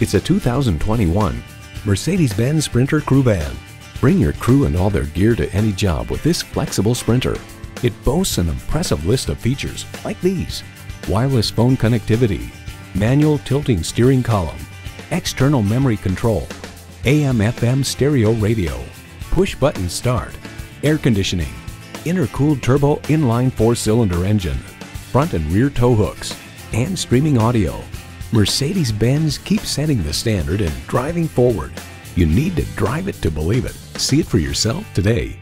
It's a 2021 Mercedes-Benz Sprinter Crew Van. Bring your crew and all their gear to any job with this flexible Sprinter. It boasts an impressive list of features like these. Wireless phone connectivity, manual tilting steering column, external memory control, AM FM stereo radio, push button start, air conditioning, intercooled turbo inline four cylinder engine, front and rear tow hooks, and streaming audio. Mercedes Benz keeps setting the standard and driving forward. You need to drive it to believe it. See it for yourself today.